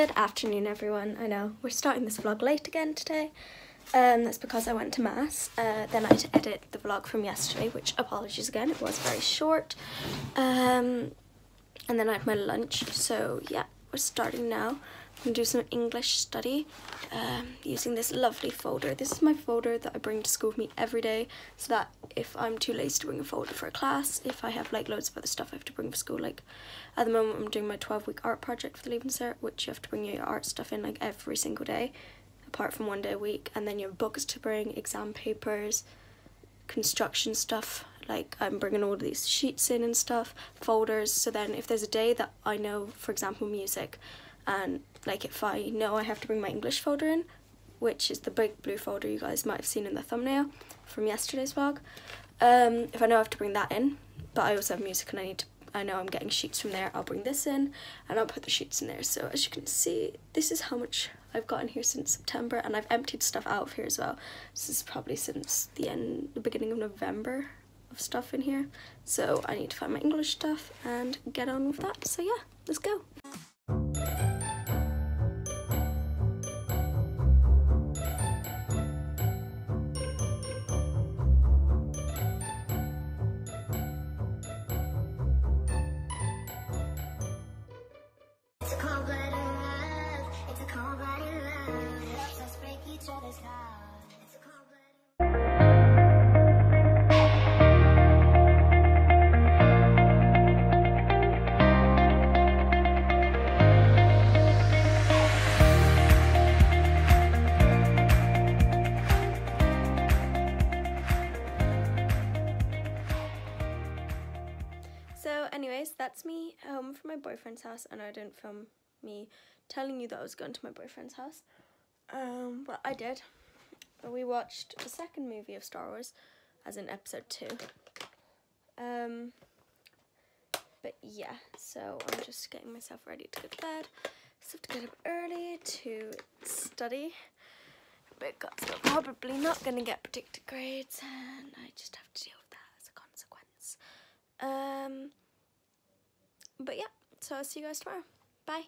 Good afternoon everyone. I know we're starting this vlog late again today. Um, that's because I went to mass. Uh, then I had to edit the vlog from yesterday, which apologies again, it was very short. Um, and then I had my lunch. So yeah, we're starting now. I'm do some English study um, using this lovely folder. This is my folder that I bring to school with me every day so that if I'm too lazy to bring a folder for a class, if I have like loads of other stuff I have to bring for school, like at the moment I'm doing my 12 week art project for the Leaving Cert, which you have to bring your art stuff in like every single day, apart from one day a week, and then your books to bring, exam papers, construction stuff, like I'm bringing all these sheets in and stuff, folders, so then if there's a day that I know, for example music, and like if I know I have to bring my English folder in, which is the big blue folder you guys might have seen in the thumbnail from yesterday's vlog. Um, if I know I have to bring that in, but I also have music and I need to, I know I'm getting sheets from there, I'll bring this in and I'll put the sheets in there. So as you can see, this is how much I've gotten here since September and I've emptied stuff out of here as well. This is probably since the end, the beginning of November of stuff in here. So I need to find my English stuff and get on with that. So yeah, let's go. So anyways, that's me home from my boyfriend's house and I didn't film me telling you that I was going to my boyfriend's house. Um, but I did. We watched the second movie of Star Wars, as in episode 2. Um, but yeah, so I'm just getting myself ready to go to bed. So I have to get up early to study because we're probably not going to get predicted grades and I just have to deal with that as a consequence. Um, but yeah, so I'll see you guys tomorrow. Bye.